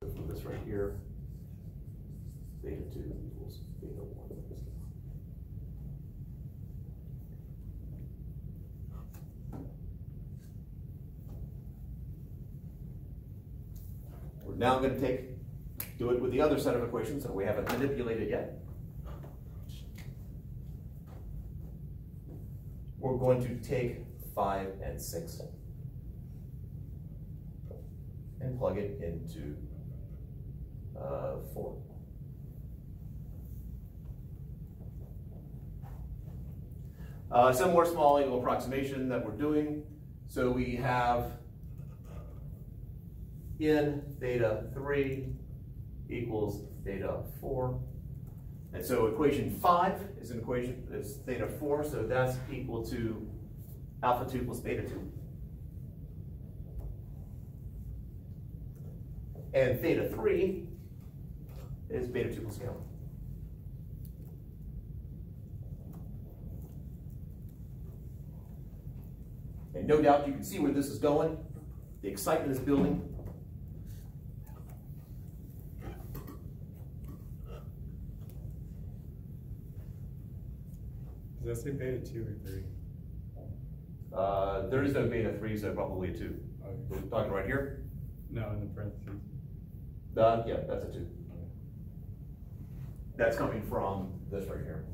from this right here, beta two equals beta one minus. We're now gonna take, do it with the other set of equations that we haven't manipulated yet. We're going to take five and six and plug it into uh, four. Uh, some more small angle approximation that we're doing. So we have n theta 3 equals theta 4. And so equation 5 is an equation, is theta 4, so that's equal to alpha 2 plus beta 2. And theta 3 is beta 2 plus gamma. And no doubt you can see where this is going. The excitement is building. Does that say beta two or three? Uh, there is no beta 3, so probably a 2. Okay. We're talking right here. No, in the parentheses. Uh, yeah, that's a 2. That's coming from this right here.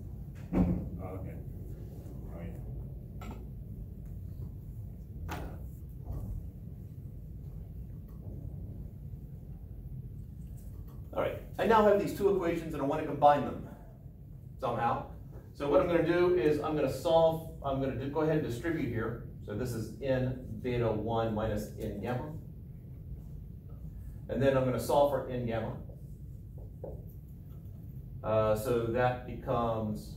Oh, okay. All right, I now have these two equations and I want to combine them somehow. So what I'm going to do is I'm going to solve, I'm going to go ahead and distribute here. So this is n beta 1 minus n gamma. And then I'm going to solve for n gamma. Uh, so that becomes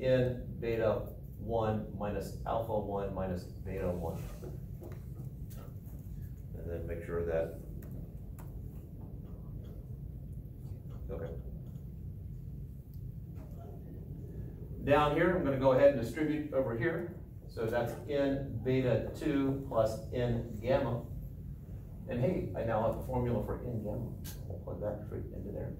n beta 1 minus alpha 1 minus beta 1. And then make sure that Okay. Down here, I'm gonna go ahead and distribute over here. So that's n beta two plus n gamma. And hey, I now have a formula for n gamma. I'll plug that straight into there.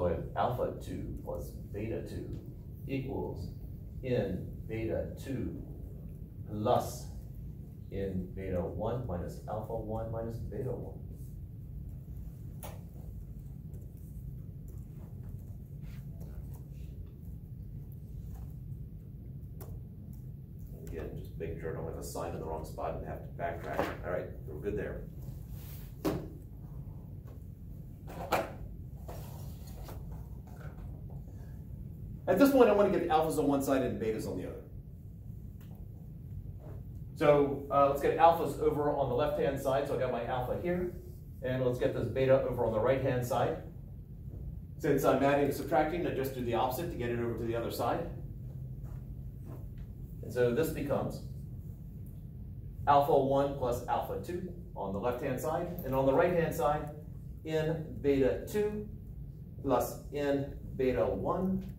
So I have alpha two plus beta two equals n beta two plus in beta 1 minus alpha 1 minus beta 1. Again, just making sure I don't have a sign in the wrong spot and have to backtrack. All right, we're good there. At this point, I want to get alphas on one side and betas on the other. So uh, let's get alphas over on the left-hand side. So I got my alpha here. And let's get this beta over on the right-hand side. Since I'm adding and subtracting, I just do the opposite to get it over to the other side. And so this becomes alpha 1 plus alpha 2 on the left-hand side. And on the right-hand side, n beta 2 plus n beta 1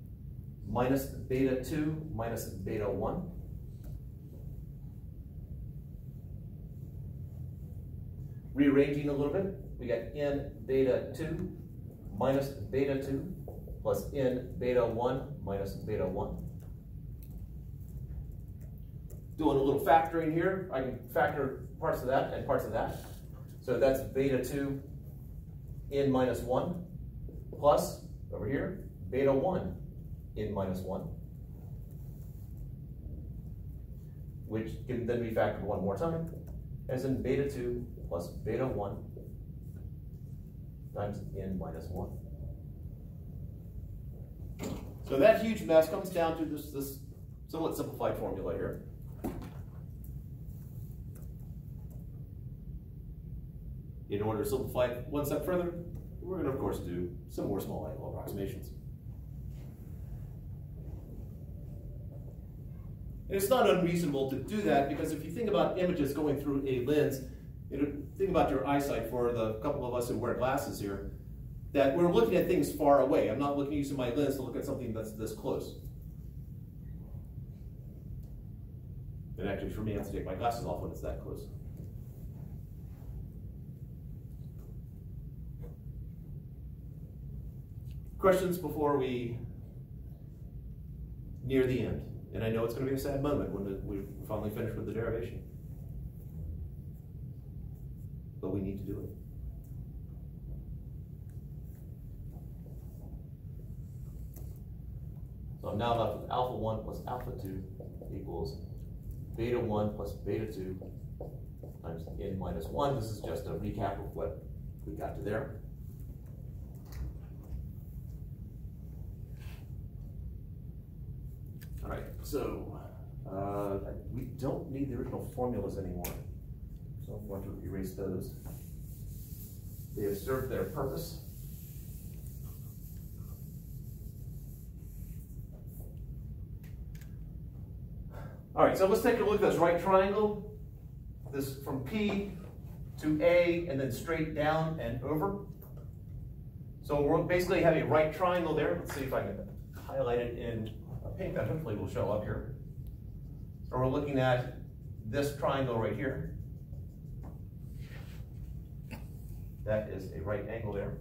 minus beta 2 minus beta 1. Rearranging a little bit, we got n beta 2 minus beta 2 plus n beta 1 minus beta 1. Doing a little factoring here, I can factor parts of that and parts of that. So that's beta 2 n minus 1 plus, over here, beta 1 n minus 1. Which can then be factored one more time, as in beta 2 plus beta 1 times n minus 1. So that huge mess comes down to this, this somewhat simplified formula here. In order to simplify it one step further, we're going to, of course, do some more small angle approximations. And it's not unreasonable to do that because if you think about images going through a lens, you know, think about your eyesight for the couple of us who wear glasses here, that we're looking at things far away. I'm not looking using my lens to look at something that's this close. And actually, for me, I have to take my glasses off when it's that close. Questions before we near the end? And I know it's going to be a sad moment when we finally finish with the derivation. But we need to do it. So I'm now left with alpha 1 plus alpha 2 equals beta 1 plus beta 2 times n minus 1. This is just a recap of what we got to there. All right, so uh, we don't need the original formulas anymore. So I'm going to erase those. They have served their purpose. All right, so let's take a look at this right triangle. This from P to A and then straight down and over. So we're basically having a right triangle there. Let's see if I can highlight it in pink that hopefully will show up here. So we're looking at this triangle right here. That is a right angle there.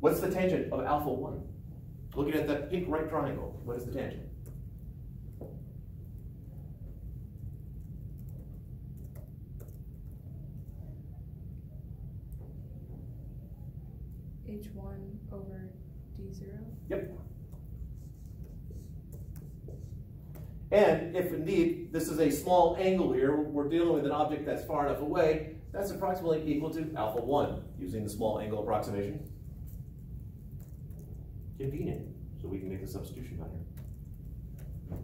What's the tangent of alpha 1? Looking at that pink right triangle, what is the tangent? H1 over D0? Yep. And if indeed this is a small angle here, we're dealing with an object that's far enough away, that's approximately equal to alpha 1 using the small angle approximation convenient. So we can make a substitution down here.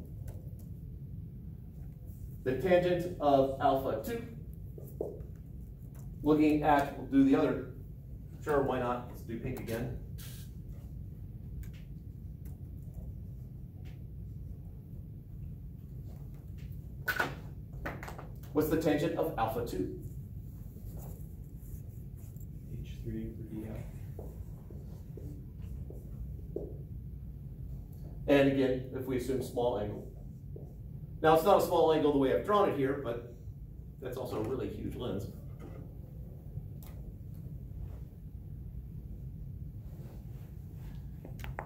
The tangent of alpha 2, looking at, we'll do the other, sure, why not? Let's do pink again. What's the tangent of alpha 2? H3 for DF. And again, if we assume small angle. Now, it's not a small angle the way I've drawn it here, but that's also a really huge lens.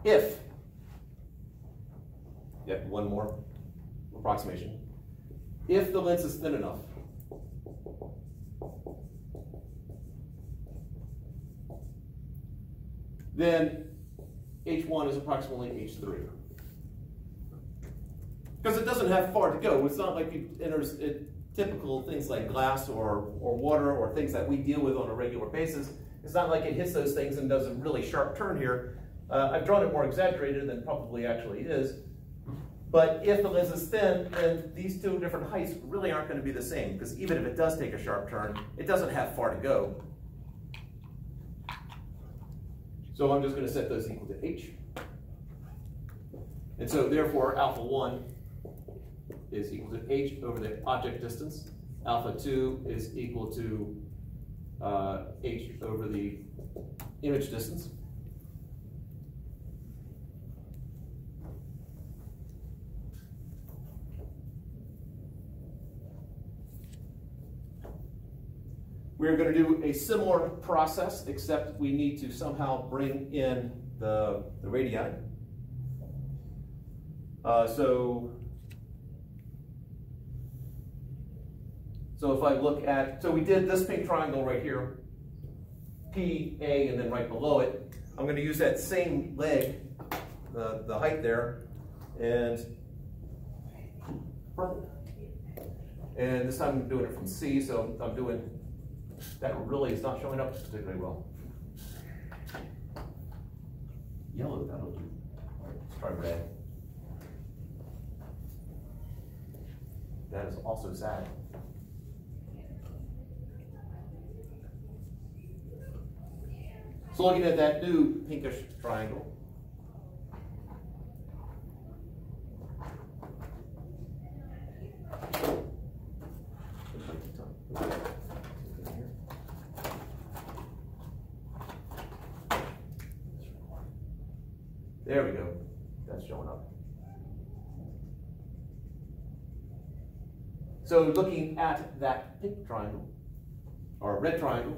If, yep, one more approximation. If the lens is thin enough, then H1 is approximately H3 because it doesn't have far to go. It's not like it enters it, typical things like glass or, or water or things that we deal with on a regular basis. It's not like it hits those things and does a really sharp turn here. Uh, I've drawn it more exaggerated than probably actually is. But if the lens is thin, then these two different heights really aren't going to be the same, because even if it does take a sharp turn, it doesn't have far to go. So I'm just going to set those equal to h. And so therefore, alpha 1 is equal to h over the object distance. Alpha 2 is equal to uh, h over the image distance. We're going to do a similar process, except we need to somehow bring in the, the radii. Uh, so So if I look at, so we did this pink triangle right here, P, A, and then right below it. I'm going to use that same leg, the, the height there, and And this time I'm doing it from C, so I'm doing, that really is not showing up particularly well. Yellow, that'll do. All right, let's try red. That is also sad. So looking at that new pinkish triangle. There we go. That's showing up. So looking at that pink triangle, or red triangle,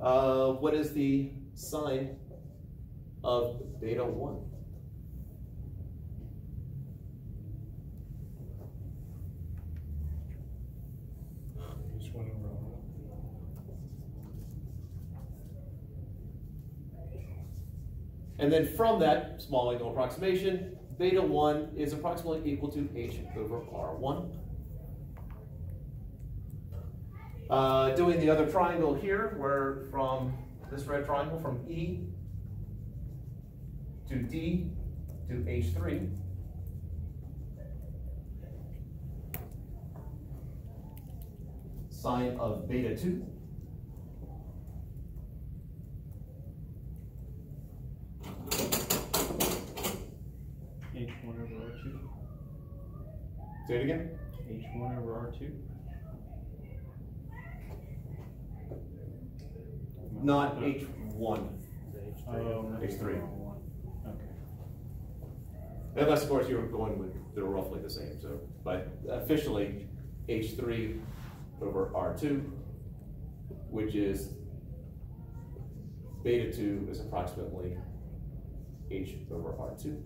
uh, what is the sine of beta 1? H one over R one. And then from that small angle approximation, beta 1 is approximately equal to h over r1. Uh, doing the other triangle here, where from this red triangle, from E to D to H3. Sine of beta 2 Say it again? H1 over R2. Not H1. Um, H3. Okay. Unless, of course, you're going with, they're roughly the same, so, but officially, H3 over R2, which is beta 2 is approximately H over R2.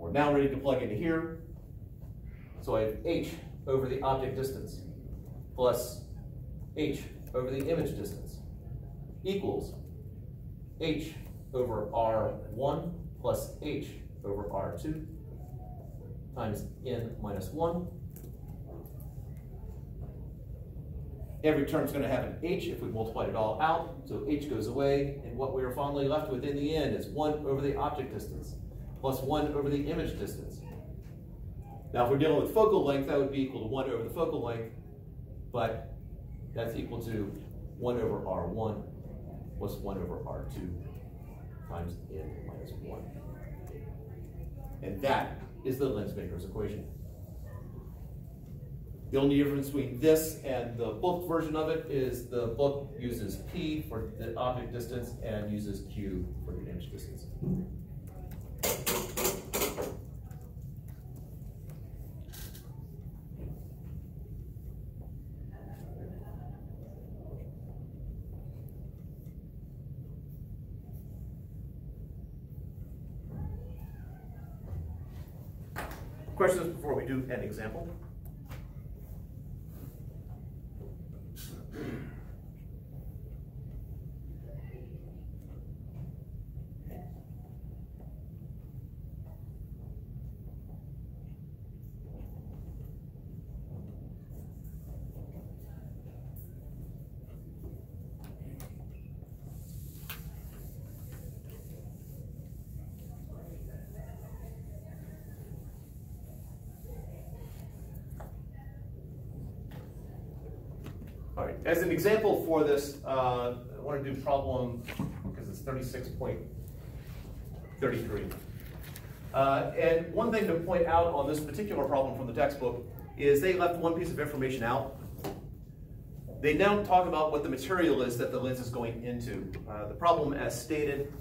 We're now ready to plug into here. So I have H over the object distance plus H over the image distance equals H over R1 plus H over R2 times n minus 1. Every term's going to have an h if we multiply it all out, so h goes away, and what we are finally left with in the end is 1 over the object distance plus 1 over the image distance. Now, if we're dealing with focal length, that would be equal to 1 over the focal length, but that's equal to 1 over r1 plus 1 over r2 times n minus 1. And that is the Lensmaker's equation. The only difference between this and the book version of it is the book uses P for the object distance and uses Q for the image distance. Questions before we do an example? As an example for this, uh, I want to do problem, because it's thirty-six point thirty-three. Uh, and one thing to point out on this particular problem from the textbook is they left one piece of information out. They now talk about what the material is that the lens is going into. Uh, the problem as stated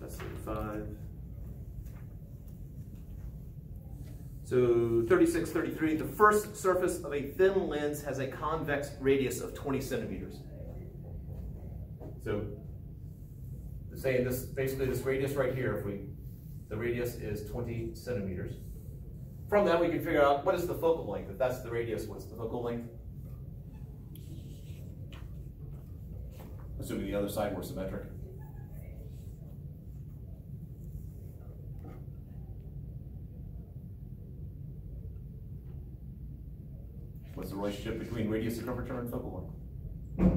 That's 35. So 36, 33, the first surface of a thin lens has a convex radius of 20 centimeters. So saying this, basically this radius right here, if we, the radius is 20 centimeters. From that, we can figure out what is the focal length. If that's the radius, what's the focal length? Assuming the other side were symmetric. What's the relationship between radius of curvature and focal length?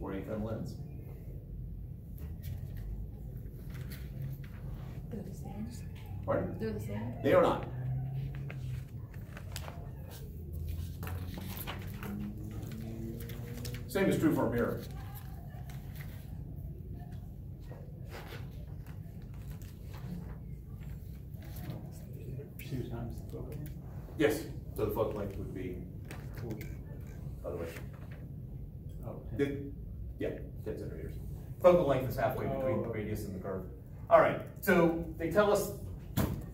For a thin lens. They're the same. Pardon? They're the same. They are not. Same is true for a mirror. A few times the focal length? Yes. So the focal length would be other way. Oh, 10. The- Yeah, ten centimeters. Focal length is halfway between the Oh. radius and the curve. All right, so they tell us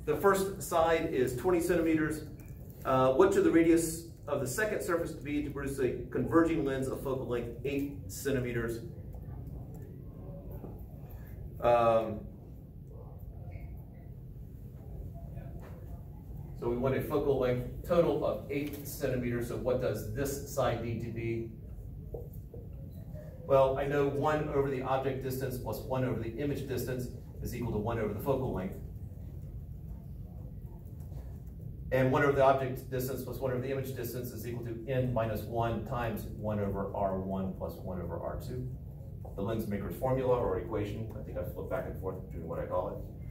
the first side is twenty centimeters. Uh, what should the radius of the second surface be to produce a converging lens of focal length eight centimeters? Um, so we want a focal length total of eight centimeters, so what does this side need to be? Well, I know one over the object distance plus one over the image distance is equal to one over the focal length. And one over the object distance plus one over the image distance is equal to n minus one times one over R1 plus one over R2. The lens maker's formula or equation, I think I flip back and forth between what I call it.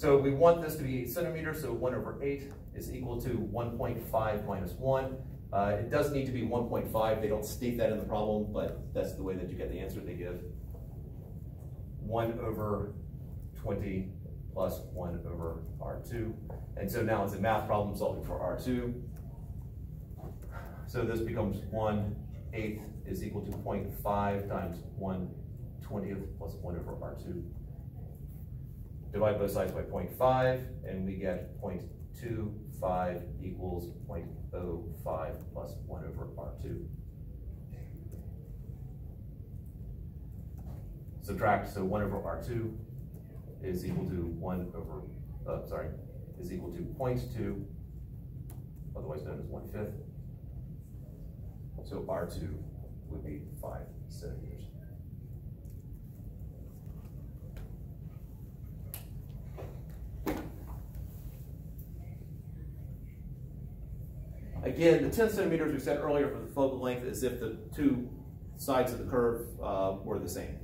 So we want this to be eight centimeters, so one over eight is equal to one point five minus one. Uh, it does need to be one point five, they don't state that in the problem, but that's the way that you get the answer they give. One over twenty plus one over R two. And so now it's a math problem solving for R two. So this becomes one eighth is equal to 0.5 times one twentieth plus one over R two. Divide both sides by 0.5, and we get 0.25 equals 0.05 plus one over R two. Subtract, so one over R two is equal to one over, uh, sorry, is equal to 0.2, otherwise known as one fifth. So R two would be five centimeters. Again, the ten centimeters we said earlier for the focal length is if the two sides of the curve uh, were the same.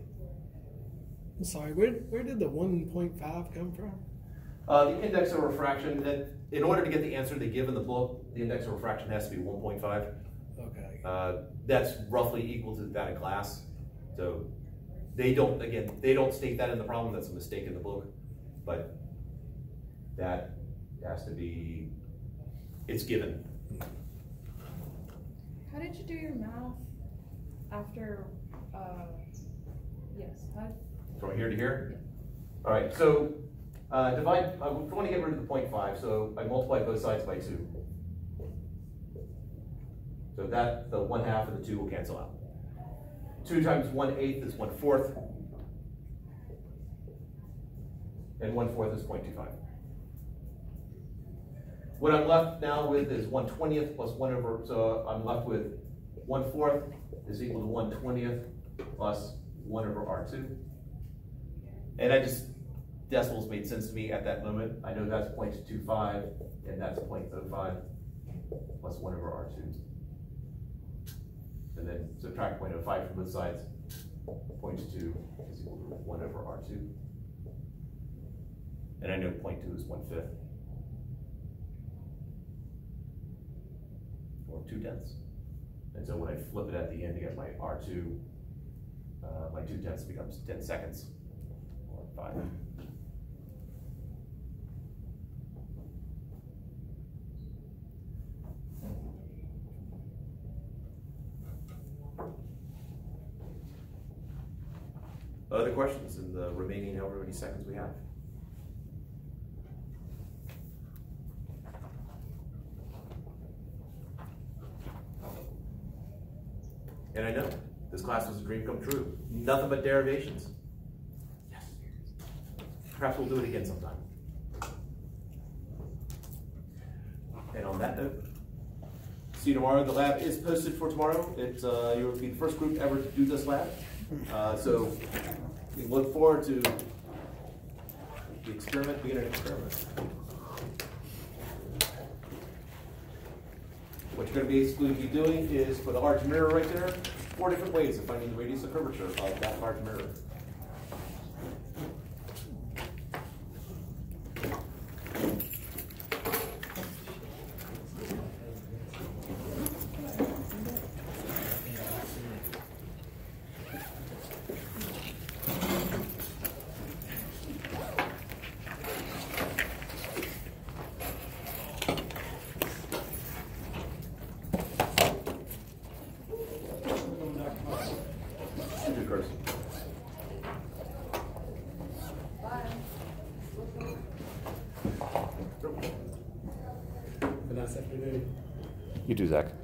I'm sorry, where, where did the one point five come from? Uh, the index of refraction, that in order to get the answer they give in the book, the index of refraction has to be one point five. Okay, Uh, that's roughly equal to that of glass. So they don't, again, they don't state that in the problem, that's a mistake in the book. But that has to be, it's given. How did you do your math after, uh, yes, how, From here to here? All right, so, uh, divide, I want to get rid of the 0.5, so I multiply both sides by two. So that, the one half of the two will cancel out. Two times one eighth is one fourth. And one fourth is 0.25. What I'm left now with is one twentieth plus one over, so I'm left with one fourth is equal to one twentieth plus one over R two. And I just, decimals made sense to me at that moment. I know that's 0.25 and that's 0.05 plus one over R two. And then subtract 0.05 from both sides. 0.2 is equal to one over R two. And I know 0.2 is one fifth. Or two tenths. And so when I flip it at the end to get my R two, uh, my two tenths becomes ten seconds, or five. Other questions in the remaining however many seconds we have? And I know, this class was a dream come true. Nothing but derivations. Yes. Perhaps we'll do it again sometime. And on that note, see you tomorrow. The lab is posted for tomorrow. It, uh, you'll be the first group ever to do this lab. Uh, so we look forward to the experiment being an experiment. You're gonna basically be doing is, for the large mirror right there, four different ways of finding the radius of curvature of that large mirror. Too, Zach.